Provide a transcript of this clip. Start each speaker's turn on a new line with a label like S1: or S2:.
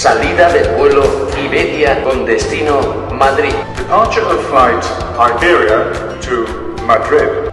S1: Salida del vuelo Iberia con destino Madrid.
S2: Departure of flight Iberia to Madrid.